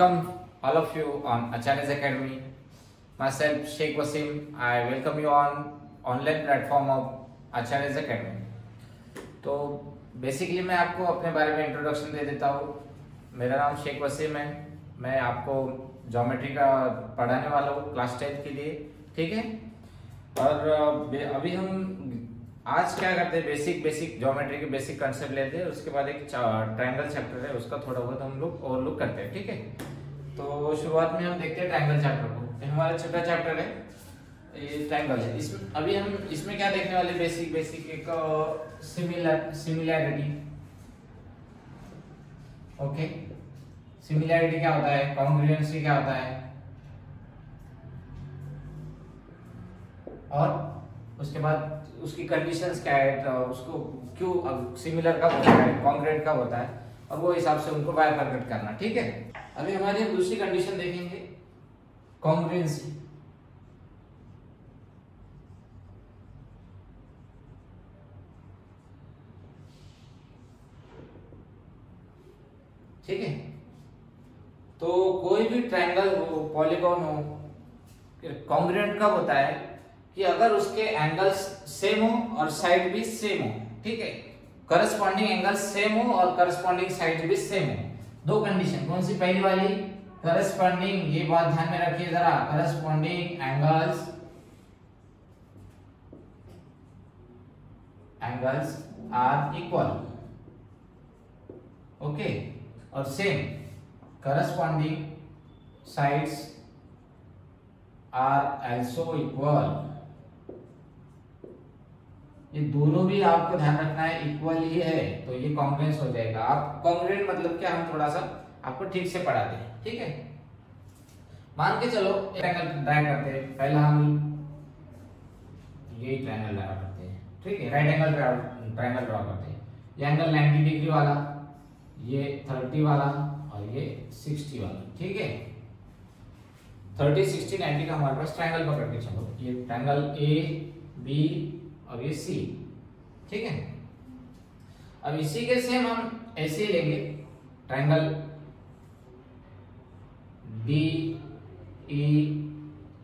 welcome all of you on Acharyas Academy. Myself Sheikh Wasim. I welcome you on online platform of Acharyas Academy. तो basically मैं आपको अपने बारे में introduction दे देता हूँ मेरा नाम शेख वसीम है मैं आपको ज्योमेट्री का पढ़ाने वाला हूँ क्लास टेंथ के लिए ठीक है और अभी हम आज क्या करते हैं? बेसिक बेसिक ज्योमेट्री के बेसिक कंसेप्ट लेते हैं, उसके बाद एक ट्रायंगल चैप्टर है, उसका थोड़ा बहुत हम लोग और लुक करते हैं, ठीक है? तो शुरुआत में हम देखते हैं ट्रायंगल चैप्टर को। हमारा छोटा चैप्टर है, ये ट्रायंगल है। इसमें, अभी हम इसमें क्या देखने वाले बेसिक बेसिक एक सिमिलर सिमिलैरिटी ओके सिमिलैरिटी क्या होता है? कॉन्ग्रुएंसी क्या होता है? और उसके बाद उसकी कंडीशंस क्या है तो उसको क्यों सिमिलर कब होता है कॉन्क्रीट कब होता है, और वो हिसाब से उनको वायर प्रकट करना, ठीक है? अभी हमारी दूसरी कंडीशन देखेंगे कॉन्ग्रेंसी ठीक है? तो कोई भी ट्रायंगल हो पॉलीगॉन हो कॉन्ग्रेंट कब होता है कि अगर उसके एंगल्स सेम हो और साइड भी सेम हो, ठीक है? करस्पॉन्डिंग एंगल सेम हो और करस्पॉन्डिंग साइड भी सेम हो। दो कंडीशन कौन सी? पहली वाली करस्पॉन्डिंग ये बात ध्यान में रखिए जरा corresponding angles angles are equal okay और same corresponding sides are also equal ये दोनों भी आपको ध्यान रखना है इक्वल ही है तो ये कॉन्ग्रेंस हो जाएगा। आप कॉन्ग्रेंट मतलब क्या, हम थोड़ा सा आपको ठीक से पढ़ा दें ठीक है? मान के चलो ट्रायंगल ड्रा करते हैं। पहला हम ये ट्रायंगल ड्रा करते हैं, ठीक है? राइट एंगल ट्रायंगल ड्रा करते हैं। ये एंगल 90 डिग्री वाला, ये 30 वाला और ये 60 वाला, ठीक है? 30 60 90 का हमारे पास ट्रायंगल पकड़ के चलो। ये ट्रायंगल ए बी और ये सी ठीक है? अब इसी के सेम हम ऐसे लेंगे ट्रायंगल डी ई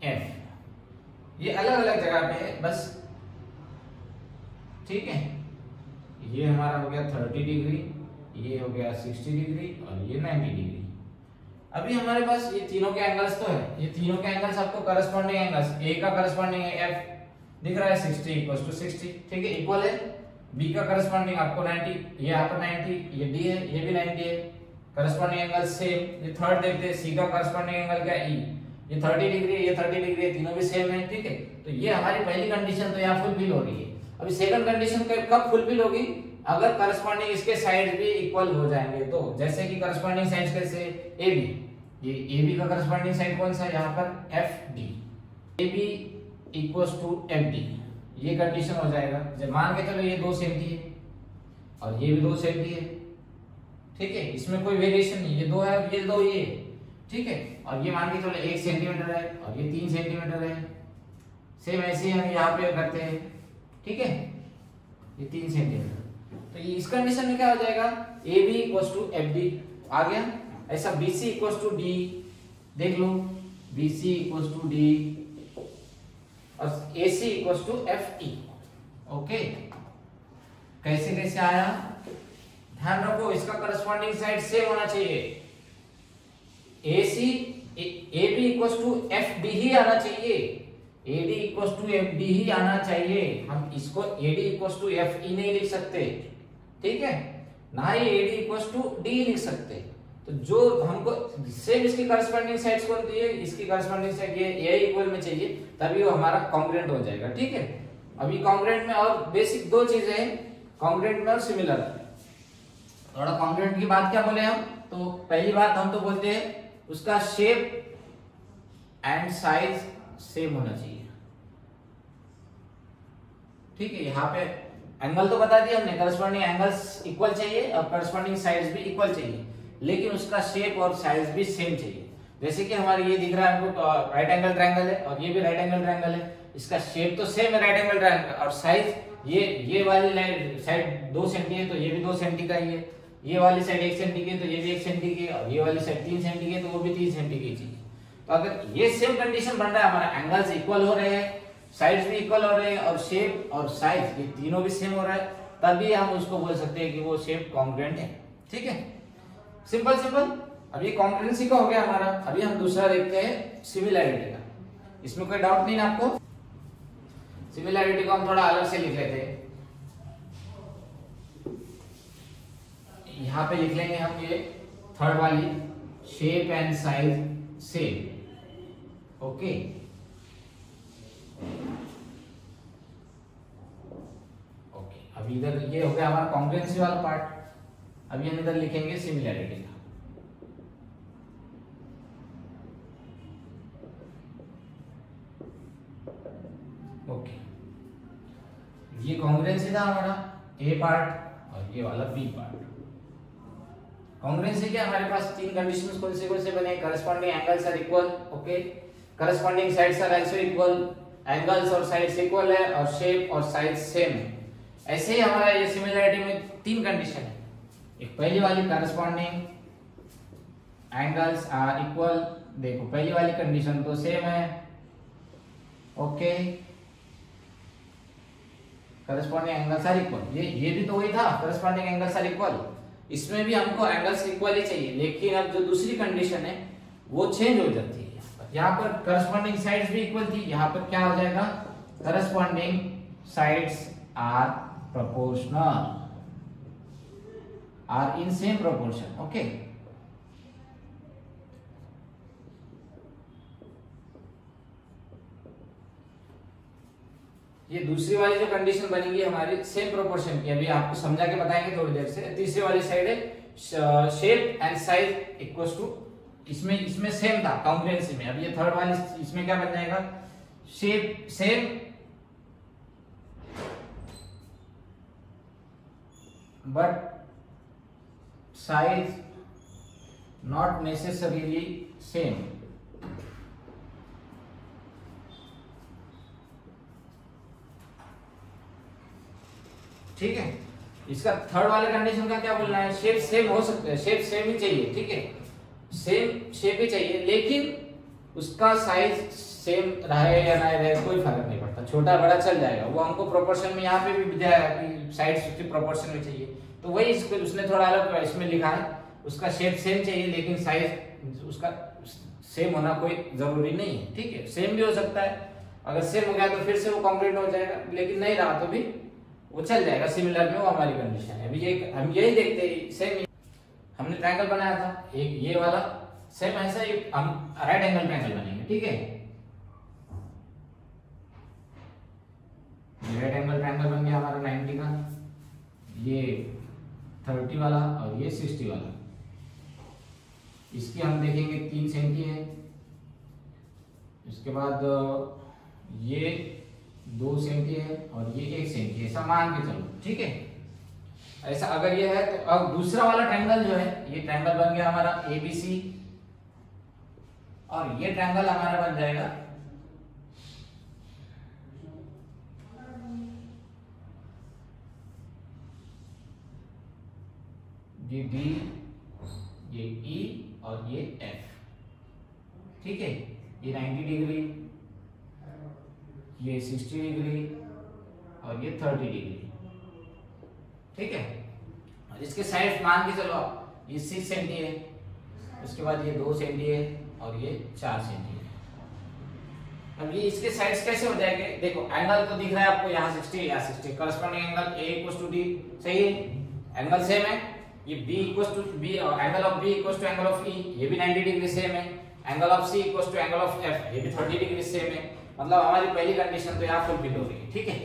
एफ़ ये अलग अलग जगह पे है, बस। ठीक है? ये हमारा हो गया थर्टी डिग्री ये हो गया सिक्सटी डिग्री और ये नाइन्टी डिग्री अभी हमारे पास ये तीनों के एंगल्स तो है। ये तीनों के एंगल्स आपको करस्पॉन्डिंग एंगल्स ए का करस्पॉन्डिंग है एफ़ दिख रहा है 60 इक्वल टू 60 ठीक है? इक्वल है। बी का करस्पॉन्डिंग आपको 90 ये पर 90 ये डी है, ये भी 90 है। करस्पॉन्डिंग एंगल सेम ये थर्ड देखते हैं सी का करस्पॉन्डिंग एंगल क्या ई e? ये 30 डिग्री है, ये 30 डिग्री है, तीनों भी सेम है, ठीक है? तो ये हमारी पहली कंडीशन तो यहाँ फुलफिल हो रही है। अभी सेकंड कंडीशन कब फुलफिल होगी? अगर करस्पॉन्डिंग इसके साइड भी इक्वल हो जाएँगे तो जैसे कि करस्पॉन्डिंग साइड कैसे ए बी ये ए बी का करस्पॉन्डिंग साइड कौन सा है? यहाँ पर F D A B equals to F D ये कंडीशन हो जाएगा। जब मान के चलो ये दो सेंटी है, और ये भी दो सेंटी है, ठीक है? इसमें कोई वेरिएशन नहीं ये दो है, ये दो ये, ठीक है? और ये मान के चलो एक सेंटीमीटर है, और ये तीन सेंटीमीटर है। सेम ऐसे हम यहाँ पे करते हैं, ठीक है? ये तीन सेंटीमीटर तो ये इस कंडीशन में क्या हो जाएगा? A B equal to F D आ गया? ऐसा B C equal to D देख लो। B C equal to D और A C equal to F E okay कैसे कैसे आया? ध्यान रखो, इसका करस्पॉन्डिंग साइड सेम होना चाहिए। A C A B equal to F D ही आना चाहिए। A D equal to F D ही आना चाहिए। हम इसको A D equal to F E नहीं लिख सकते। ठीक है? ना ही A D equal to D लिख सकते। तो जो हमको सेम इसकी करस्पॉन्डिंग साइड्स कौन दी है इसकी करस्पॉन्डिंग साइड ये ए इक्वल में चाहिए, तभी वो हमारा कॉन्ग्रेंट हो जाएगा, ठीक है? अभी कॉन्ग्रेंट में और बेसिक दो चीज़ें हैं कॉन्ग्रेंट में और सिमिलर थोड़ा कॉन्ग्रेंट की बात क्या बोले हम? तो पहली बात हम तो बोलते हैं, उसका शेप एंड साइज़ सेम होना चाहिए। ठीक है, यहाँ पे एंगल तो बता दिया हमने करस्पॉन्डिंग एंगल्स इक्वल चाहिए और करस्पॉन्डिंग साइज़ भी इक्वल चाहिए। लेकिन उसका शेप और साइज़ भी सेम चाहिए। जैसे कि हमारे ये दिख रहा है हमको राइट एंगल ट्रायंगल है, और ये भी राइट एंगल ट्रायंगल है। इसका शेप तो सेम है राइट एंगल ट्रायंगल और साइज़ ये ये वाली साइड दो सेंटी है तो ये भी दो सेंटी का ही है। ये वाली साइड एक सेंटी की तो ये भी एक सेंटी की और ये वाली साइड तीन सेंटी की तो वो भी तीन सेंटी की चाहिए तो अगर ये सेम कंडीशन बन रहा है, हमारा एंगल्स इक्वल हो रहे हैं साइज़ भी इक्वल हो रहे हैं, और शेप और साइज़ ये तीनों भी सेम हो रहा है, तभी हम उसको बोल सकते हैं कि वो शेप कॉन्ग्रेंट है। ठीक है? सिंपल सिंपल अब ये का हो गया हमारा। अभी हम दूसरा देखते हैं सिमिलैरिटी का। इसमें कोई डाउट नहीं ना आपको? सिमिलैरिटी को हम थोड़ा अलग से लिख लेते हैं। यहाँ पे लिख लेंगे हम ये थर्ड वाली। Shape and size same okay okay अब इधर ये हो गया हमारा कॉन्ग्रेंसी वाला पार्ट अभी इधर लिखेंगे सिमिलैरिटी का। ओके ये कॉन्ग्रेंसी था हमारा ए पार्ट और ये वाला बी पार्ट कॉन्ग्रेंसी के हमारे पास तीन कंडीशंस कौन से कौन से बने? Corresponding angles are equal okay corresponding sides are also equal angles और साइड्स इक्वल है और शेप और साइज़ सेम है। ऐसे ही हमारा ये सिमिलरिटी में तीन कंडीशन है। एक पहली वाली करस्पॉन्डिंग एंगल्स आर इक्वल देखो, पहली वाली कंडीशन तो सेम है। Okay corresponding angles are equal ये ये भी तो वही था। करस्पॉन्डिंग एंगल्स आर इक्वल इसमें भी हमको एंगल्स इक्वल ही चाहिए। लेकिन अब जो दूसरी कंडीशन है, वो चेंज हो जाती है। यहाँ पर करस्पॉन्डिंग साइड्स भी इक्वल थी। यहाँ पर क्या हो जाएगा? Corresponding sides are proportional. Are in same proportion, okay? ये दूसरी वाली जो कंडीशन बनेगी हमारी सेम प्रोपोर्शन की, अभी आपको समझा के बताएँगे थोड़ी देर से। तीसरी वाली साइड है shape and size equal to इसमें इसमें सेम था कॉन्ग्रुएंसी में। अब ये थर्ड वाली, इसमें क्या बन जाएगा? Shape same but size not necessarily same ठीक है? इसका थर्ड वाले कंडीशन का क्या बोलना है? शेप सेम हो सकता है। शेप सेम ही चाहिए, ठीक है? सेम शेप ही चाहिए, लेकिन उसका साइज़ सेम रहे या ना रहे, कोई फ़र्क नहीं पड़ता। छोटा बड़ा चल जाएगा। वो हमको प्रोपोर्शन में यहाँ पे भी दिया है कि साइड उसकी प्रोपोर्शन में चाहिए। तो वही इसको उसने थोड़ा अलग इसमें लिखा है, उसका शेप सेम चाहिए, लेकिन साइज़ उसका सेम होना कोई ज़रूरी नहीं है, ठीक है? सेम भी हो सकता है। अगर सेम हो गया तो फिर से वो कंप्लीट हो जाएगा, लेकिन नहीं रहा तो भी वो चल जाएगा सिमिलर में वो हमारी कंडीशन है। अभी ये, हम यही देखते हैं सेम हमने ट्रायंगल बनाया था, एक ये वाला सेम ऐसा एक हम राइट एंगल ट्रायंगल बनेंगे, ठीक है? राइट एंगल ट्रायंगल बन गया हमारा 90 का। ये 30 वाला और ये 60 वाला। इसकी हम देखेंगे तीन सेंटी है। इसके बाद ये दो सेंटी है और ये एक सेंटी ऐसा मान के चलो, ठीक है? ऐसा अगर ये है तो अब दूसरा वाला ट्रायंगल जो है, ये ट्रायंगल बन गया हमारा एबीसी और ये ट्रायंगल हमारा बन जाएगा ये डी ये ई e और ये एफ़ ठीक है? ये 90 डिग्री ये 60 डिग्री और ये 30 डिग्री ठीक है? और इसके साइड मान के चलो आप। ये सिक्स सेंटी है, उसके बाद ये दो सेंटी है और ये चार सेंटी है। अब ये इसके साइड्स कैसे हो जाएँगे? देखो एंगल तो दिख रहा है आपको यहाँ 60 या 60 corresponding angle A to D सही है? एंगल सेम है। ये b equals to b angle of b equals to angle of e ये भी 90 डिग्री सेम है. Angle of c equals to angle of f, ये भी 30 डिग्री सेम है. मतलब हमारी पहली कंडीशन तो यहाँ फुलफिल हो गई, ठीक है?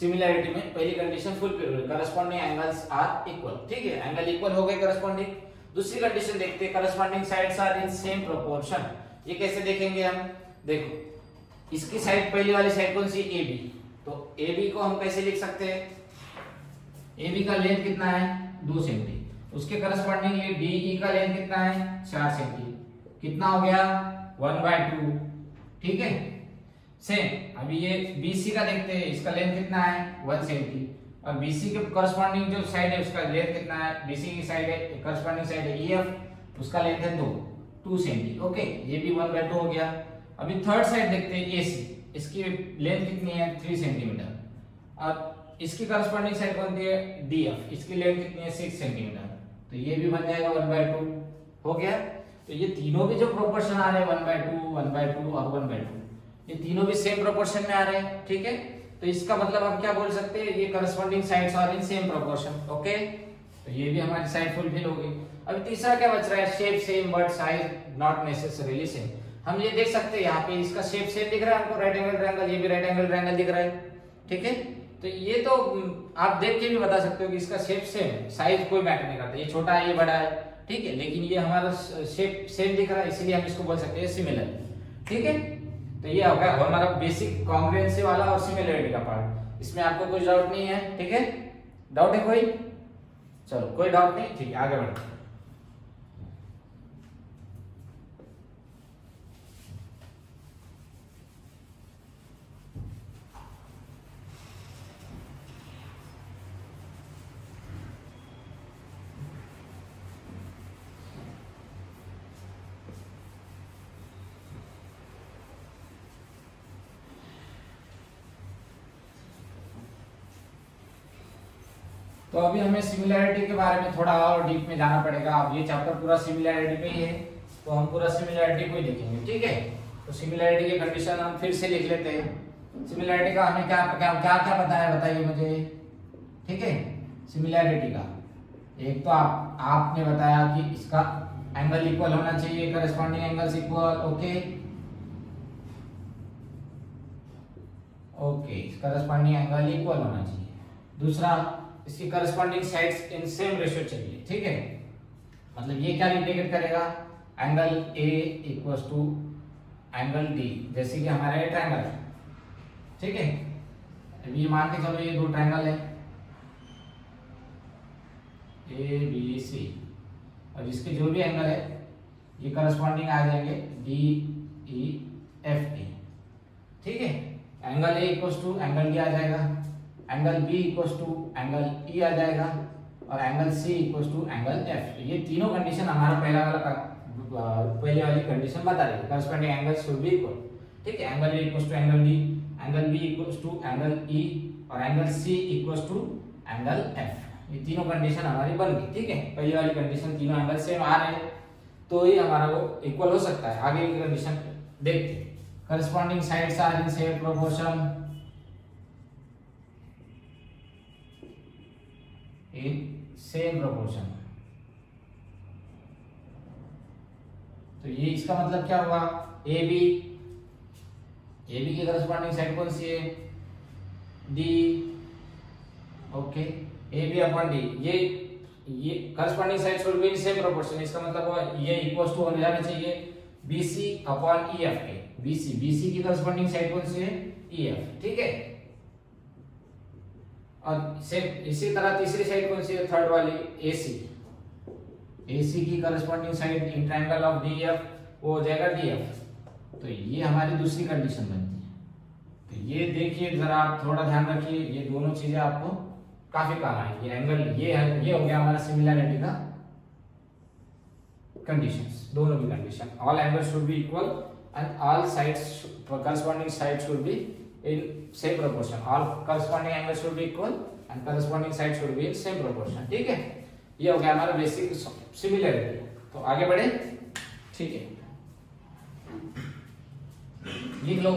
सिमिलरिटी में पहली कंडीशन फुलफिल हो गई करस्पॉन्डिंग एंगल्स आर इक्वल ठीक है? एंगल इक्वल हो गए करस्पॉन्डिंग दूसरी कंडीशन देखते हैं corresponding sides are in same proportion ये कैसे देखेंगे हम? देखो, इसकी साइड पहली वाली साइड कौन सी? ए बी तो ए बी को हम कैसे लिख सकते हैं? ए बी का लेंथ कितना है? दो सेंटी। उसके करस्पॉन्डिंग ये डी ई का लेंथ कितना है? चार सेंटी। कितना हो गया? One by two. ठीक है? सेम अभी ये बी सी का देखते हैं। इसका लेंथ कितना है? One centi. और बीसी के करस्पॉन्डिंग जो साइड है, उसका लेंथ कितना है? बीसी की साइड है करस्पॉन्डिंग साइड है ईएफ उसका लेंथ है दो। To senti. ओके ये भी वन बाय टू हो गया। अभी थर्ड साइड देखते हैं एसी इसकी लेंथ कितनी है? थ्री सेंटीमीटर और इसकी करस्पॉन्डिंग साइड कौन सी है डीएफ इसकी लेंथ कितनी है? सिक्स सेंटीमीटर तो ये भी बन जाएगा वन बाय टू हो गया? तो ये तीनों भी जो प्रोपोर्शन आ रहे हैं one by two one by two और वन बाय टू ये तीनों भी सेम प्रोपोर्शन में आ रहे हैं, ठीक है? तो इसका मतलब हम क्या बोल सकते हैं? ये corresponding sides are in same proportion okay तो ये भी हमारी साइड फुलफिल होगी अभी तीसरा क्या बच रहा है? Shape same but size not necessarily same हम ये देख सकते हैं, यहाँ पे इसका शेप सेम दिख रहा है, हमको राइट एंगल ट्रायंगल ये भी राइट एंगल ट्रायंगल दिख रहा है, ठीक है? तो ये तो आप देख के भी बता सकते हो कि इसका शेप सेम है साइज़ कोई मैटर नहीं करता। ये छोटा है, ये बड़ा है, ठीक है? लेकिन ये हमारा शेप सेम दिख रहा है, इसीलिए हम इसको बोल सकते हैं सिमिलर ठीक है? तो ये हो गया हमारा बेसिक कॉन्ग्रुएंसी वाला और सिमिलरिटी का पार्ट इसमें आपको कुछ डाउट नहीं है, ठीक है? डाउट है कोई? चलो, कोई डाउट नहीं, ठीक है, आगे बढ़ते तो अभी हमें सिमिलैरिटी के बारे में थोड़ा और डीप में जाना पड़ेगा। अब ये चैप्टर पूरा सिमिलैरिटी पे ही है तो हम पूरा सिमिलैरिटी को ही देखेंगे, ठीक है? तो सिमिलैरिटी की कंडीशन हम फिर से लिख लेते हैं। सिमिलैरिटी का हमें क्या क्या क्या क्या पता है, बताइए मुझे? ठीक है? सिमिलैरिटी का। एक तो आप आपने बताया कि इसका एंगल इक्वल होना चाहिए corresponding angles equal okay okay corresponding angle equal होना चाहिए। दूसरा इसकी corresponding sides in same ratio चाहिए, ठीक है? मतलब ये क्या इंडिकेट करेगा? Angle A equals to angle D जैसे कि हमारा ये ट्रायंगल है, ठीक है? अभी मान के चलो ये दो ट्रायंगल है। ए बी सी और इसके जो भी एंगल है, ये करस्पॉन्डिंग आ जाएँगे डी ई एफ़ ए ठीक है? Angle A equals to angle D आ जाएगा। Angle B equals to angle E आ जाएगा और angle C equals to angle F ये तीनों कंडीशन हमारा पहला वाला पहले वाली कंडीशन बता रही है। Corresponding angle should be equal ठीक है? Angle A equals to angle D angle B equals to angle E और angle C equals to angle F ये तीनों कंडीशन हमारी बन गई। ठीक है? पहली वाली कंडीशन तीनों एंगल सेम आ रहे हैं। तो ही हमारा वो इक्वल हो सकता है। आगे की कंडीशन देखते हैं। Corresponding sides are in same proportion in same proportion. तो ये इसका मतलब क्या हुआ? ए बी ए बी की करस्पॉन्डिंग साइड कौन सी है? D okay A B upon D ये ये corresponding side should be in same proportion इसका मतलब हुआ ये इक्वल टू होने जाना चाहिए BC अपॉन EF के BC BC की करस्पॉन्डिंग साइड कौन सी है? EF ठीक है? और इसी तरह तीसरी साइड कौन सी है? थर्ड वाली एसी एसी की corresponding side in triangle of DF वो हो जाएगा डीएफ तो ये हमारी दूसरी कंडीशन बनती है। तो ये देखिए, जरा आप थोड़ा ध्यान रखिए, ये दोनों चीज़ें आपको काफ़ी काम आएँगी। एंगल ये है, ये हो गया हमारा सिमिलैरिटी का कंडीशंस दोनों भी condition all angles should be equal and all sides corresponding sides should be in same proportion all corresponding angles should be equal and corresponding sides should be in same proportion ठीक है ये हो गया हमारा basic similarity तो आगे बढ़े ठीक है लिख लो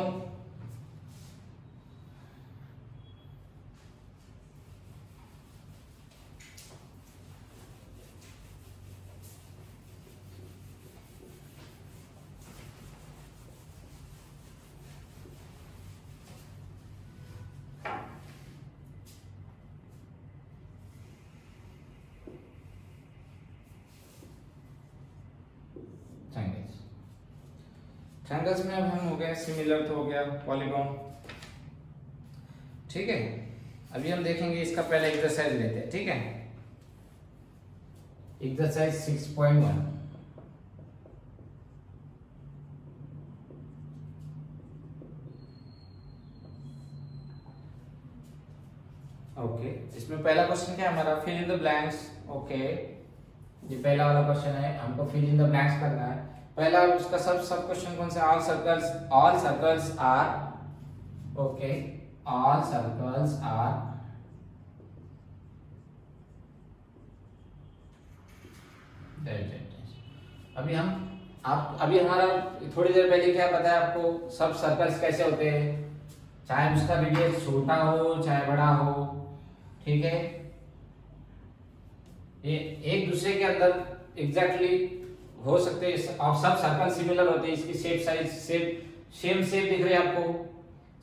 ट्रायंगल्स में अब हम हो गए सिमिलर तो हो गया पॉलीगॉन ठीक है? अभी हम देखेंगे इसका पहले एक्सरसाइज लेते हैं ठीक है? Exercise six point one okay इसमें पहला क्वेश्चन क्या है हमारा? Fill in the blanks okay ये पहला वाला क्वेश्चन है हमको फिल इन द ब्लैंक्स करना है। पहला उसका सब सब क्वेश्चन कौन सा? All circles all circles are okay all circles are अभी हम, आप, अभी हमारा थोड़ी देर पहले क्या पता है आपको, सब सर्कल्स कैसे होते हैं? चाहे उसका रेडियस छोटा हो, चाहे बड़ा हो, ठीक है? ये एक दूसरे के अंदर एग्जैक्टली exactly हो सकते हैं और सब सर्कल सिमिलर होते हैं, इसकी shape size shape same shape दिख रही है आपको।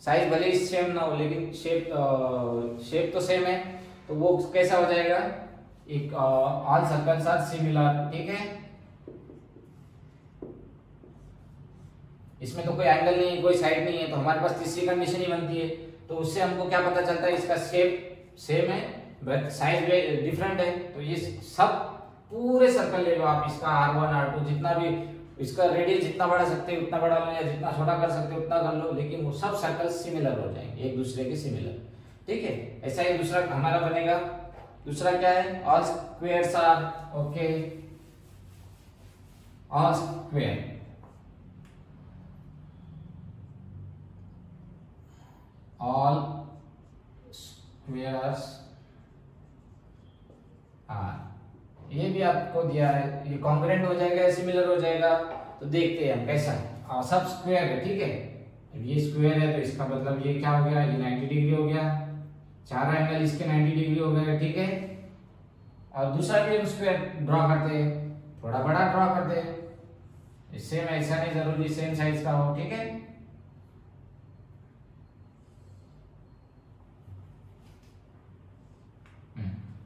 साइज़ भले ही सेम ना हो, लेकिन शेप शेप तो सेम है। तो वो कैसा हो जाएगा? एक ऑल सर्कल्स आर सिमिलर ठीक है? इसमें तो कोई एंगल नहीं है, कोई साइड नहीं है तो हमारे पास तीसरी कंडीशन ही बनती है। तो उससे हमको क्या पता चलता है, इसका शेप सेम है बट साइज़ डिफरेंट है। तो ये सब पूरे सर्कल ले लो आप इसका आर वन आर टू जितना भी इसका रेडियस जितना बढ़ा सकते हैं, उतना बढ़ा लो या जितना छोटा कर सकते हैं, उतना कर लो, लेकिन वो सब सर्कल सिमिलर हो जाएँगे, एक दूसरे के सिमिलर ठीक है? ऐसा ही दूसरा हमारा बनेगा। दूसरा क्या है? All squares are okay all square all squares are ये भी आपको दिया है ये कॉन्ग्रेंट हो जाएगा सिमिलर हो जाएगा। तो देखते हैं हम कैसा है। आ, सब स्क्वायर है ठीक है? ये स्क्वायर है तो इसका मतलब ये क्या हो गया? ये 90 डिग्री हो गया। चार एंगल इसके 90 डिग्री हो गए ठीक है? और दूसरा भी हम स्क्वायर ड्रॉ करते हैं। थोड़ा बड़ा ड्रॉ करते हैं। सेम ऐसा नहीं ज़रूरी सेम साइज़ का हो ठीक है?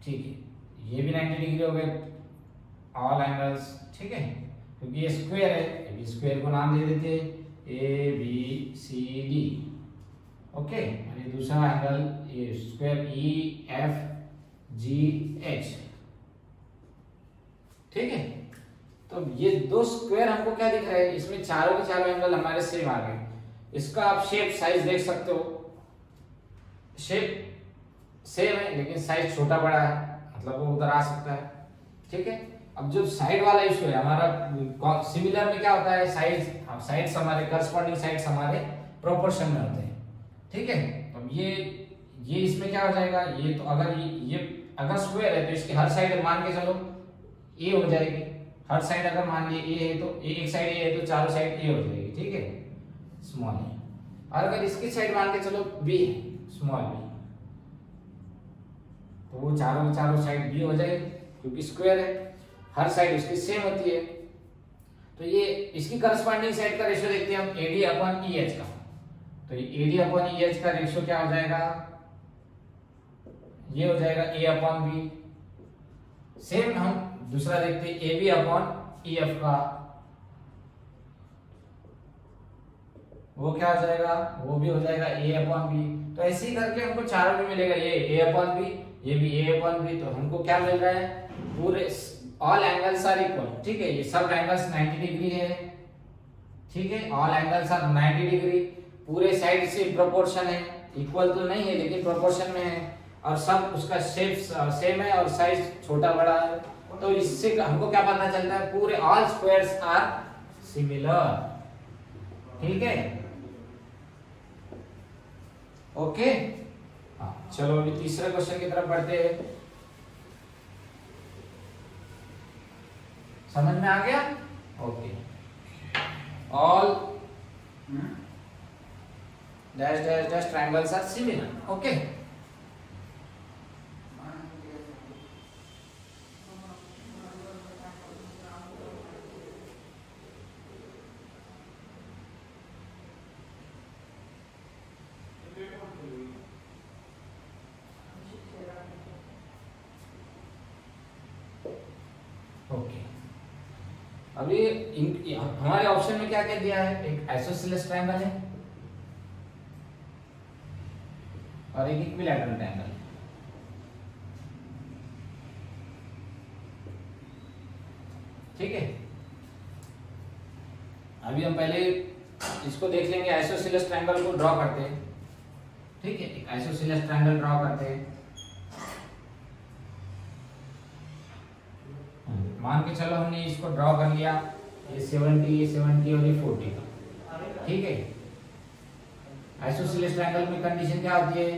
ठीक है। ये भी 90 डिग्री हो गए ऑल एंगल्स ठीक है? क्योंकि ये स्क्वायर है, ये स्क्वायर को नाम दे देते A B C D okay और ये दूसरा एंगल ये square E F G H ठीक है? तो ये दो स्क्वायर हमको क्या दिख रहा है? इसमें चारों के चारों एंगल हमारे सेम आ गए। इसका आप शेप साइज़ देख सकते हो। शेप सेम है, लेकिन साइज़ छोटा बड़ा है। मतलब वो उधर आ सकता है। ठीक है? अब जो साइड वाला इशू है हमारा सिमिलर में क्या होता है? साइज़ अब साइड्स हमारे करस्पॉन्डिंग साइड्स हमारे प्रोपोर्शन में होते हैं। ठीक है? अब ये ये इसमें क्या हो जाएगा? ये तो अगर ये, ये अगर स्क्वायर है तो इसकी हर साइड मान के चलो ए हो जाएगी। हर साइड अगर मान लिए ए है तो ए एक साइड ए है तो चारों साइड ए हो जाएगी। ठीक है? स्मॉल ए और अगर इसकी साइड मान के चलो बी है स्मॉल बी तो वो चारों चारों साइड बी हो जाएगी, क्योंकि स्क्वायर है, हर साइड उसकी सेम होती है। तो ये इसकी करस्पॉन्डिंग साइड का रेशियो देखते हैं हम एडी अपॉन ई एच का। तो ये एडी अपॉन ई एच का रेशियो क्या हो जाएगा? ये हो जाएगा ए अपॉन बी सेम हम दूसरा देखते हैं A B upon E F का। वो क्या हो जाएगा? वो भी हो जाएगा ए अपॉन बी तो ऐसे ही करके हमको चारों भी मिलेगा, ये ए अपॉन बी ये भी ए अपॉन बी तो हमको क्या मिल रहा है? पूरे ऑल एंगल्स आर इक्वल ठीक है, ये सब एंगल्स 90 डिग्री है। ठीक है ऑल एंगल्स आर 90 डिग्री पूरे साइड से प्रोपोर्शन है। इक्वल तो नहीं है, लेकिन प्रोपोर्शन में है। और सब उसका शेप सेम है और साइज़ छोटा बड़ा है। तो इससे हमको क्या पता चलता है? पूरे ऑल स्क्वायर्स आर सिमिलर ठीक है? Okay okay? हाँ चलो अभी तीसरे क्वेश्चन की तरफ़ बढ़ते हैं। समझ में आ गया? Okay all dash dash dash triangles are similar okay हमारे ऑप्शन में क्या कह दिया है? एक एसोसिलस ट्रायंगल है। और एक इक्विलैटरल ट्रायंगल ठीक है? अभी हम पहले इसको देख लेंगे एसोसिलस ट्रायंगल को ड्रॉ करते हैं। ठीक है? एक एसोसिलस ट्रायंगल ड्रॉ करते हैं। मान के चलो हमने इसको ड्रॉ कर लिया। ये सेवेंटी ये सेवेंटी और ये फोर्टी ठीक है? आइसोसिलेस ट्रायंगल में कंडीशन क्या होती है?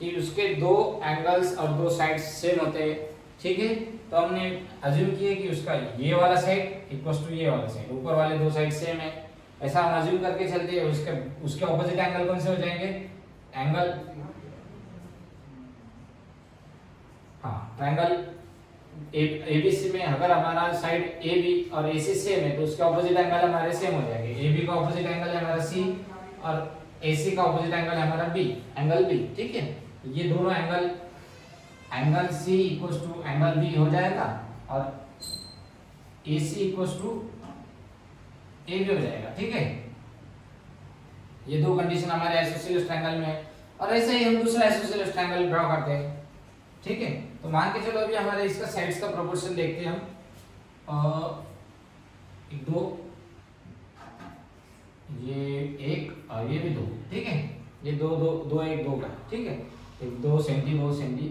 कि उसके दो एंगल्स और दो साइड्स सेम होते हैं। ठीक है? तो हमने अज्यूम किए कि उसका ये वाला साइड इक्वल्स टू ये वाला साइड ऊपर वाले दो साइड सेम है। ऐसा हम अज्यूम करके चलते हैं। उसके उसके ऑपोजिट एंगल कौन से हो जाएँगे? एंगल हाँ ट्रायंगल एबीसी में अगर हमारा साइड ए बी और ए सी सेम है तो उसके ऑपोजिट एंगल हमारे सेम हो जाएँगे। ए बी का ऑपोजिट एंगल है हमारा सी और ए सी का ऑपोजिट एंगल है हमारा बी एंगल बी ठीक है? ये दोनों angle angle C equals to angle B हो जाएगा और ए सी इक्वल्स टू ए भी हो जाएगा, ठीक है? ये दो कंडीशन हमारे आइसोसेलेस ट्रायंगल में और ऐसे ही हम दूसरा आइसोसेलेस ट्रायंगल ड्रॉ करते हैं, ठीक है? तो मान के चलो अभी हमारे इसका साइड्स का प्रोपोर्शन देखते हैं हम। एक, दो। ये एक और ये भी दो, ठीक है? ये दो दो दो एक, दो का, ठीक है? एक, दो, सेंटी दो, सेंटी।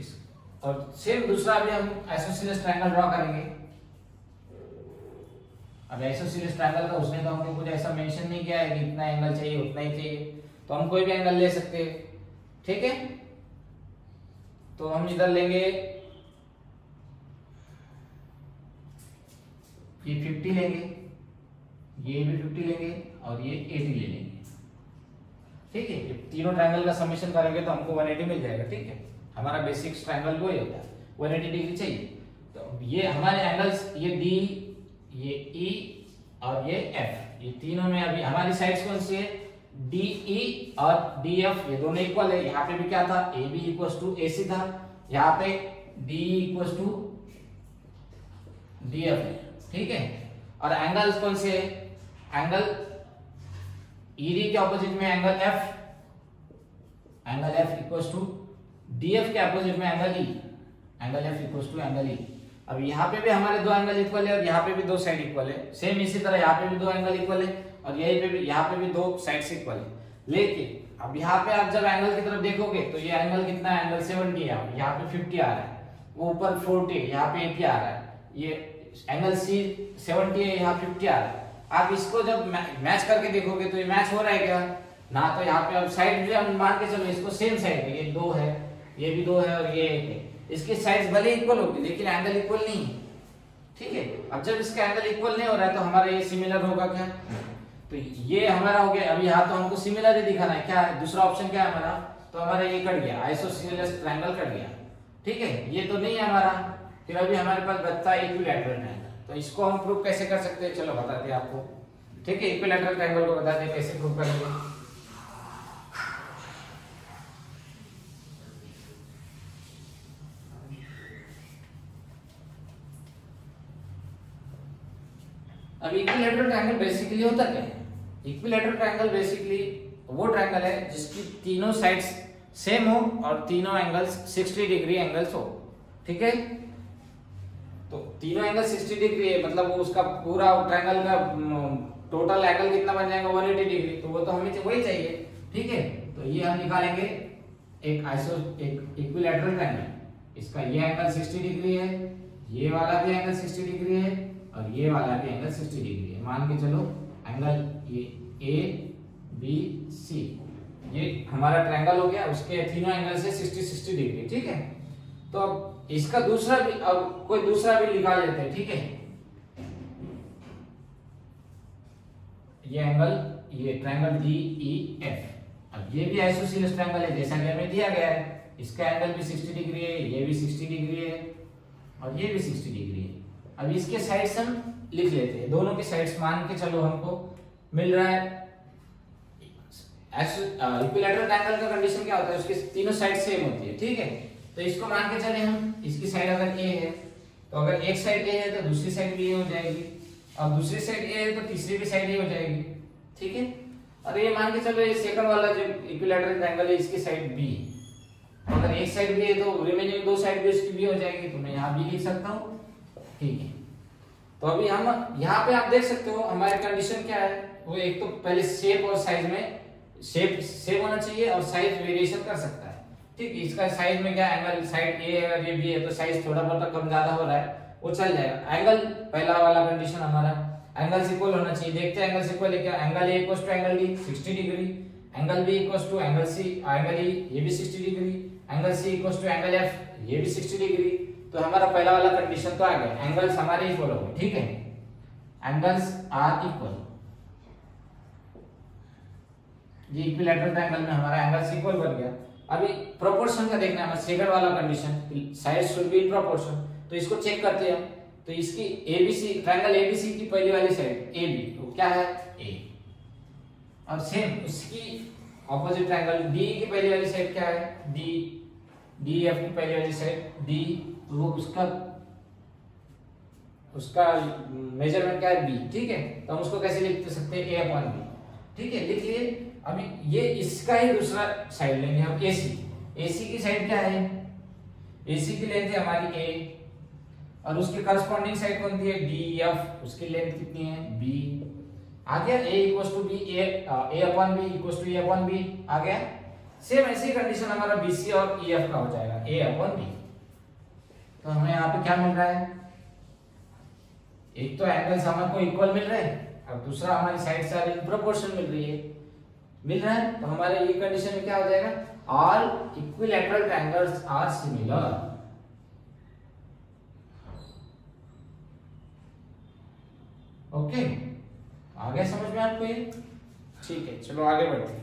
इस, और सेम दूसरा भी हम आइसोसेलेस ट्रायंगल ड्रॉ करेंगे। अब आइसोसेलेस ट्रायंगल का उसने तो हमको कुछ ऐसा मेंशन नहीं किया है कि इतना एंगल चाहिए, उतना ही चाहिए। तो हम कोई भी एंगल ले सकते हैं। ठीक है? तो हम इधर लेंगे। ये 50 लेंगे, ये भी 50 लेंगे और ये 80 ले लेंगे। ठीक है? तीनों ट्रायंगल का समीशन करेंगे तो हमको 180 मिल जाएगा, ठीक है? हमारा बेसिक ट्रायंगल वो ही होता है। 180 डिग्री चाहिए। तो ये हमारे एंगल्स ये डी ये ई e और ये एफ़ ये तीनों में अभी हमारी साइड्स कौन सी है? डी ई e और डी एफ़ ये दोनों इक्वल है। यहाँ पे भी क्या था? A B equal to A C था। यहाँ पे D equal to D F है। ठीक है? और एंगल कौन से है? एंगल ईडी के ऑपोजिट में angle F angle F equals to DF के ऑपोजिट में angle E angle F equals to angle E अब यहाँ पे भी हमारे दो एंगल इक्वल है और यहाँ पे भी दो साइड इक्वल है। सेम इसी तरह यहाँ पे भी दो एंगल इक्वल है। और यही पे भी, यहाँ पे भी दो साइड इक्वल है। लेकिन, अब यहाँ पे आप जब एंगल की तरफ़ देखोगे तो ये एंगल कितना एंगल सेवेंटी है। यहाँ पे फिफ्टी आ रहा है। वो ऊपर फोर्टी यहाँ पे एटी आ रहा है। ये एंगल सी सेवेंटी है, यहाँ फिफ्टी आ रहा है। आप इसको जब मैच करके देखोगे तो ये मैच हो रहा है क्या? ना तो यहाँ पे अब साइड भी हम मान के चलो, इसको सेम साइड ये दो है, ये भी दो है और ये एक है। इसकी साइज़ भले इक्वल होगी, लेकिन एंगल इक्वल नहीं है। ठीक है? अब जब इसका एंगल इक्वल नहीं हो रहा है तो हमारा ये सिमिलर होगा क्या? तो ये हमारा हो गया। अभी यहाँ तो हमको सिमिलर ही दिखाना है। क्या है? दूसरा ऑप्शन क्या है हमारा? तो हमारा ये कट गया। आइसोसिलेस ट्रायंगल कट गया। ठीक है? ये तो नहीं है हमारा। फिर अभी हमारे पास बचता है इक्विलैटरल ट्रायंगल तो इसको हम प्रूव कैसे कर सकते हैं? चलो बताते हैं आपको। ठीक है? इक्विलैटरल ट्रायंगल को बताते हैं, कैसे प्रूव करेंगे? अब इक्विलैटरल ट्रायंगल बेसिकली होता क्या? इक्विलैटरल ट्रायंगल बेसिकली वो ट्रायंगल है जिसकी तीनों साइड्स सेम हो और तीनों एंगल्स 60 डिग्री एंगल्स हो। ठीक है? तो तीनों एंगल 60 डिग्री है मतलब वो उसका पूरा ट्रायंगल का टोटल एंगल कितना बन जाएगा? 180 डिग्री तो वो तो हमें वही चाहिए। ठीक है? तो ये हम निकालेंगे एक आइसो एक इक्विलैटरल ट्रायंगल इसका ये एंगल 60 डिग्री है, ये वाला भी एंगल 60 डिग्री है और ये वाला भी एंगल 60 डिग्री है। मान के चलो एंगल ये ए बी सी ये हमारा ट्रायंगल हो गया, उसके तीनों एंगल से 60 60 डिग्री ठीक है? तो अब इसका दूसरा भी, अब कोई दूसरा भी निकाल लेते हैं, ठीक है? ये एंगल ये ट्रायंगल डी ई एफ़ अब ये भी आइसोसेलेस ट्रायंगल है, जैसा कि हमें दिया गया है। इसका एंगल भी 60 डिग्री है, ये भी 60 डिग्री है, और ये भी 60 डिग्री है। अब इसके साइड्स हम लिख लेते हैं, दोनों के साइड्स मान के चलो हमको। मिल रहा है। इक्विलैटरल ट्रायंगल का कंडीशन क्या होता है? उसके तीनों साइड सेम होती है, ठीक है? तो इसको मान के चले हम। इसकी साइड अगर ए है तो अगर एक साइड ए है तो दूसरी साइड भी ए हो जाएगी। और दूसरी साइड ए है तो तीसरी भी साइड ए हो जाएगी, ठीक है? और ये मान के चलो, ये सेकंड वाला जो इक्विलैटरल ट्रायंगल है, इसकी साइड बी अगर एक साइड भी है तो रिमेनिंग दो साइड भी इसकी भी हो जाएगी तो मैं यहाँ भी लिख सकता हूँ, ठीक है? तो अभी हम यहाँ पे आप देख सकते हो, हमारी कंडीशन क्या है? वो एक तो पहले शेप और साइज़ में शेप सेम होना चाहिए और साइज़ वेरिएशन कर सकता है। ठीक इसका साइज़ में क्या एंगल साइड ए है ये बी है तो साइज़ थोड़ा बहुत कम ज़्यादा हो रहा है, वो चल जाएगा। एंगल पहला वाला कंडीशन हमारा। एंगल इक्वल होना चाहिए। देखते हैं एंगल इक्वल है क्या? Angle A equals to angle D 60 degree angle B equals to angle C angle E ये भी 60 degree angle C equals to angle F ये भी 60 डिग्री तो हमारा पहला वाला कंडीशन तो आ गया। एंगल्स हमारे इक्वल हो गए। ठीक है? एंगल्स आर इक्वल ये इक्विलैटरल ट्रायंगल में हमारा एंगल इक्वल बन गया। अभी प्रोपोर्शन का देखना है सेकंड वाला condition side should be in proportion तो इसको चेक करते हैं। तो इसकी एबीसी ट्रायंगल एबीसी की पहली वाली साइड ए बी वो क्या है? ए और सेम उसकी ऑपोजिट ट्रायंगल डी की पहली वाली साइड क्या है? डी डी एफ़ की पहली वाली साइड डी तो वो उसका उसका मेज़रमेंट क्या है? बी ठीक है? तो हम उसको कैसे लिख सकते हैं? ए अपॉन बी ठीक है, लिख लिए। अभी ये इसका ही दूसरा साइड लेंगे हम एसी एसी की साइड क्या है? एसी की लेंथ है हमारी ए और उसकी करस्पॉन्डिंग साइड कौन है? डी एफ़ उसकी लेंथ कितनी है? बी आ गया A equals to B A upon B equals to A upon B आ गया? सेम ऐसी कंडीशन हमारा बीसी और ई एफ़ का हो जाएगा ए अपॉन बी तो हमें यहाँ पे क्या मिल रहा है? एक तो एंगल्स हमको इक्वल मिल रहे हैं और दूसरा हमारी साइड से प्रोपोर्शन मिल रही है। मिल रहा है तो हमारे ये कंडीशन में क्या हो जाएगा? All equilateral triangles are similar okay आगे समझ में आपको ये? ठीक है, चलो आगे बढ़ते हैं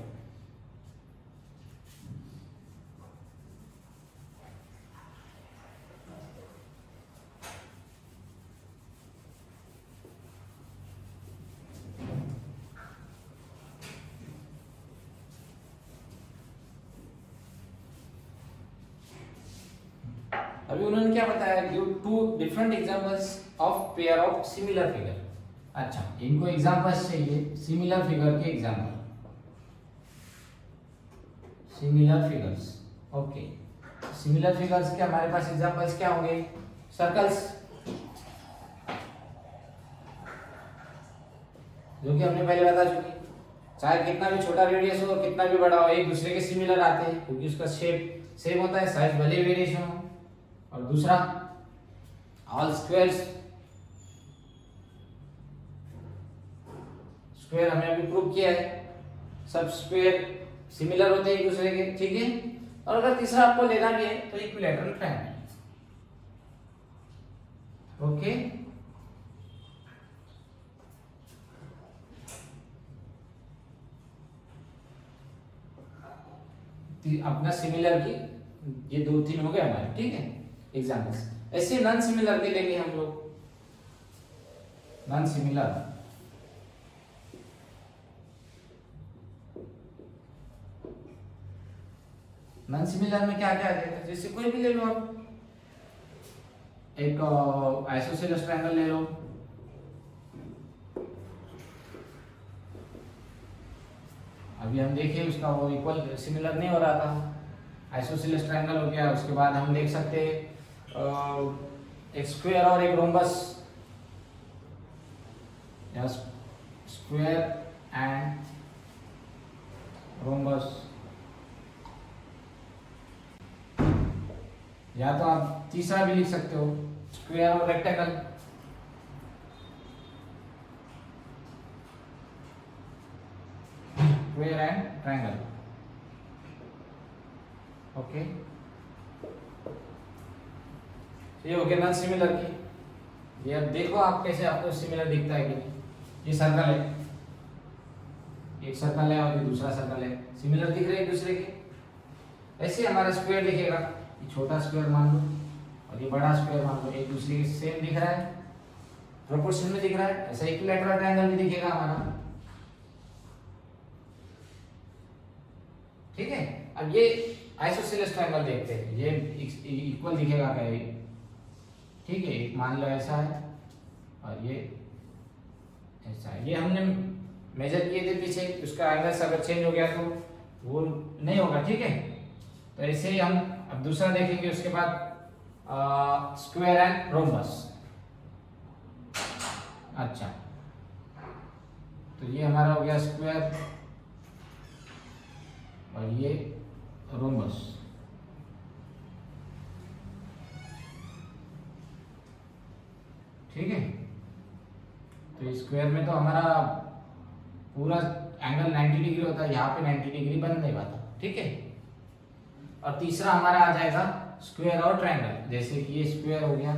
अभी उन्होंने क्या बताया give two different examples of pair of similar figure अच्छा इनको एग्जांपल्स चाहिए सिमिलर फिगर के example similar figures okay similar figures के हमारे पास एग्जांपल्स क्या होंगे? सर्कल्स जो कि हमने पहले बता चुकी। चाहे कितना भी छोटा रेडियस हो, कितना भी बड़ा हो, एक दूसरे के सिमिलर आते हैं, क्योंकि उसका शेप सेम होता है साइज़ भले वेरिएशन हो। और दूसरा ऑल स्क्वायर्स स्क्वायर हमने अभी प्रूव किया है। सब स्क्वायर सिमिलर होते हैं एक दूसरे के, ठीक है? और अगर तीसरा आपको लेना भी है तो इक्विलैटरल ट्रायंगल ओके अपना सिमिलर की ये दो तीन हो गए हमारे, ठीक है? एग्जाम्पल्स ऐसे नॉन सिमिलर के लेंगे हम लोग। नॉन सिमिलर नॉन सिमिलर में क्या क्या आ जाएगा जैसे कोई भी ले लो आप। एक आइसोसेलस ट्रायंगल ले लो। अभी हम देखिए उसका वो इक्वल सिमिलर नहीं हो रहा था। आइसोसेलस ट्रायंगल हो गया, उसके बाद हम देख सकते एक स्क्वायर और एक रोम्बस स्क्वायर एंड रोम्बस या तो आप तीसरा भी लिख सकते हो. स्क्वायर और rectangle square and triangle okay ये हो गया नॉन सिमिलर की। ये अब देखो आप कैसे आपको सिमिलर दिखता है कि ये सर्कल है। एक सर्कल है और ये दूसरा सर्कल है। सिमिलर दिख रहे हैं दूसरे के। ऐसे हमारा स्क्वायर दिखेगा। ये छोटा स्क्वायर मान लो और ये बड़ा स्क्वायर मान लो। एक दूसरे के सेम दिख रहा है। प्रोपोर्शन में दिख रहा है। ऐसा इक्विलैटरल ट्रायंगल भी दिखेगा हमारा। ठीक है? अब ये आइसोसेलेस ट्रायंगल देखते हैं। ये इक्वल दिखेगा क्या ठीक है, एक मान लो ऐसा है, और ये ऐसा है। ये हमने मेजर किए थे पीछे, उसका एंगल अगर चेंज हो गया तो वो नहीं होगा, ठीक है? तो ऐसे ही हम अब दूसरा देखेंगे, उसके बाद स्क्वायर एंड रोमबस अच्छा। तो ये हमारा हो गया स्क्वायर और ये रोमबस ठीक है? तो स्क्वायर में तो हमारा पूरा एंगल 90 डिग्री होता है, यहाँ पे 90 डिग्री बन नहीं पाता, ठीक है? और तीसरा हमारा आ जाएगा स्क्वायर और ट्रायंगल जैसे कि ये स्क्वायर हो गया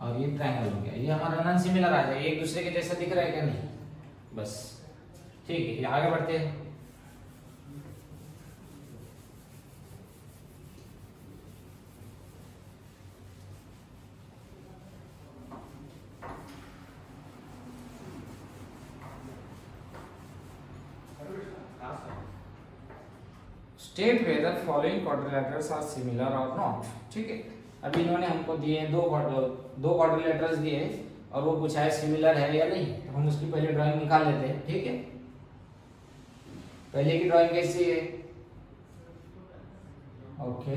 और ये ट्रायंगल हो गया। ये हमारा नॉन सिमिलर आ जाएगा, एक दूसरे के जैसा दिख रहा है क्या नहीं? बस, ठीक है आगे बढ़ते हैं। State whether following quadrilaterals are similar और नॉट ठीक है? अभी इन्होंने हमको दिए हैं दो दो क्वाड्रिलेटरल्स दिए और वो पूछा है सिमिलर है या नहीं? तो हम उसकी पहले ड्राइंग निकाल लेते हैं, ठीक है? पहले की ड्राइंग कैसी है? ओके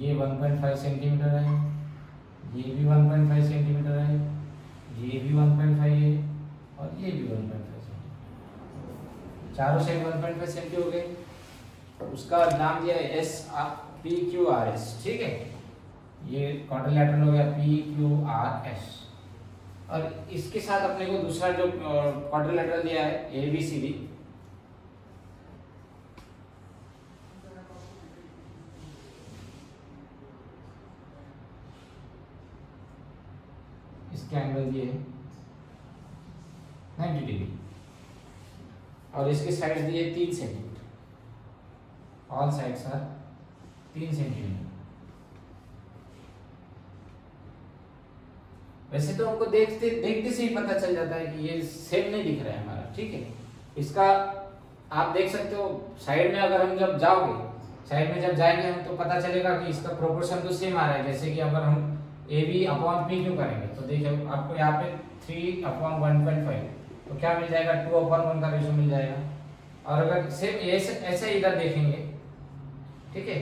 ये 1.5 सेंटीमीटर है, ये भी 1.5 सेंटीमीटर है। ये भी 1.5 है और ये भी 1.5 सेंटीमीटर चारों साइड 1.5 सेंटी हो गए। उसका नाम दिया है S P Q R S ठीक है? ये क्वाड्रिलेटरल हो गया पी क्यू आर एस और इसके साथ अपने को दूसरा जो क्वाड्रिलेटरल दिया है ए बी सी डी इसके एंगल दिए है। 90 डिग्री और इसके साइड दिए तीन सेंटीमीटर ऑल साइड्स आर तीन सेंटीमीटर वैसे तो हमको देखते देखते से ही पता चल जाता है कि ये सेम नहीं दिख रहा है हमारा, ठीक है? इसका आप देख सकते हो साइड में अगर हम जब जाओगे साइड में जब जाएँगे हम तो पता चलेगा कि इसका प्रोपोर्शन तो सेम आ रहा है। जैसे कि अगर हम ए बी अपॉन पी क्यों करेंगे? तो देखिए आपको यहाँ पे three upon one point five तो क्या मिल जाएगा? टू अपॉन वन का रेशो मिल जाएगा। और अगर सेम ऐसे ऐसे इधर देखेंगे, ठीक है?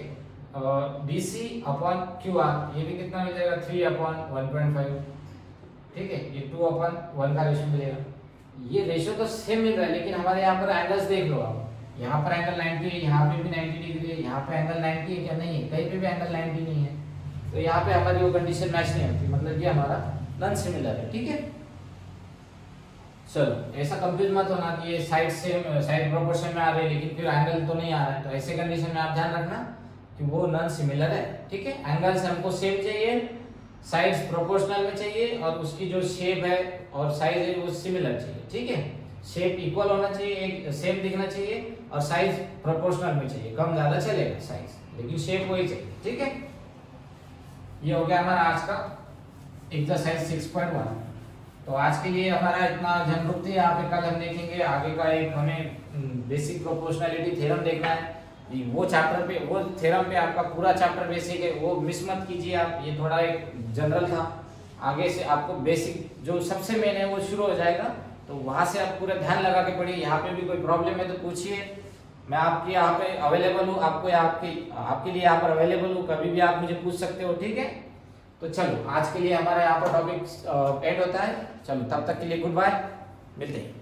B C upon Q R ये भी कितना मिल जाएगा? Three upon one point five ठीक है? ये टू अपन वन का रेशियो मिलेगा। ये रेशियो तो सेम मिल रहा है, लेकिन हमारे यहाँ पर एंगल्स देख लो आप। यहाँ पर एंगल 90 है, यहाँ पे भी 90 डिग्री है, यहाँ पे एंगल 90 है क्या? नहीं है, कहीं पे भी एंगल 90 नहीं है। तो यहाँ पे हमारी वो कंडीशन मैच नहीं होती मतलब ये हमारा नॉन सिमिलर है, ठीक है? चलो, ऐसा कंफ्यूज मत होना कि ये साइड सेम साइड प्रोपोर्शन में आ रहे लेकिन फिर एंगल तो नहीं आ रहा है। तो ऐसे कंडीशन में आप ध्यान रखना कि वो नॉन सिमिलर है, ठीक है? एंगल्स हमको सेम चाहिए साइज़ प्रोपोर्शनल में चाहिए, और उसकी जो शेप है और साइज़ है वो सिमिलर चाहिए, ठीक है? शेप इक्वल होना चाहिए, एक सेम दिखना चाहिए, और साइज़ प्रोपोर्शनल में चाहिए। कम ज़्यादा चलेगा साइज़ लेकिन शेप वही चाहिए, ठीक है? ये हो गया हमारा आज का एक्सरसाइज 6.1 तो आज के लिए हमारा इतना जन रुकती है यहाँ पे कल हम देखेंगे, आगे का एक हमें बेसिक प्रोपोर्शनलिटी थ्योरम देखना है। वो चैप्टर पे, वो थ्योरम पे आपका पूरा चैप्टर बेसिक है, वो मिस मत कीजिए आप, ये थोड़ा एक जनरल था। आगे से आपको बेसिक जो सबसे मेन है, वो शुरू हो जाएगा। तो वहाँ से आप पूरा ध्यान लगा के पढ़िए, यहाँ पे भी कोई प्रॉब्लम है तो पूछिए। मैं आपके यहाँ पे अवेलेबल हूँ, आपको आपकी, आपके लिए यहाँ पर अवेलेबल हूँ, कभी भी आप मुझे पूछ सकते हो, ठीक है? तो चलो, आज के लिए हमारा यहाँ पर टॉपिक एड होता है। चलो, तब तक के लिए गुड बाय मिलते हैं।